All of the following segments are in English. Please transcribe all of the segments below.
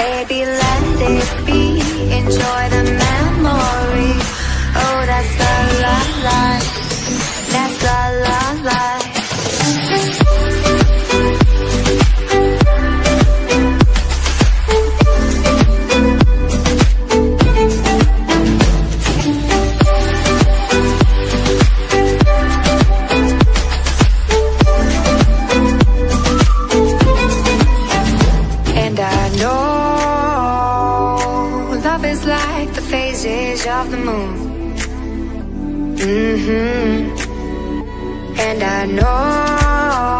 Baby, let it be. Enjoy the memories. Oh, that's the life. That's the life. rays of the moon. Mm-hmm. And I know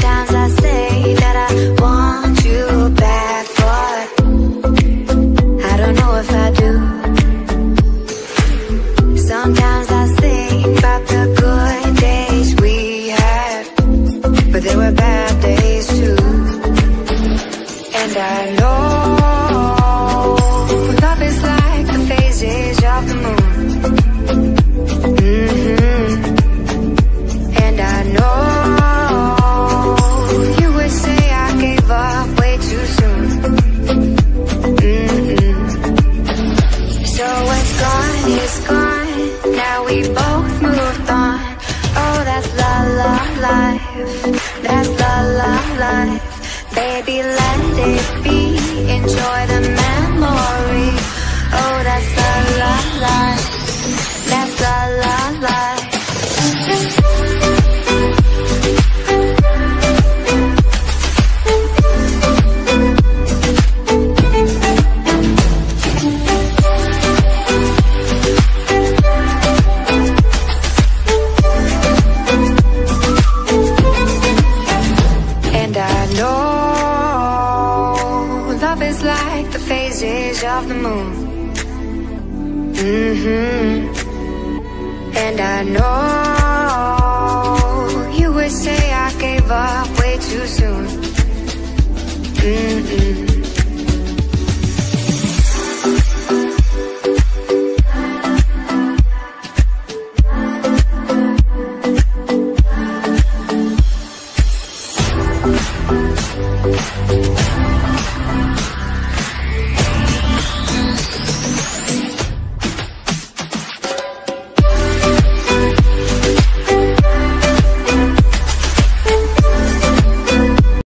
Sometimes I say that I life, that's the la life. Baby, let it be, enjoy the memory. Oh, that's the la life. Moon. Mm-hmm. And I know you would say I gave up way too soon. Mm-mm.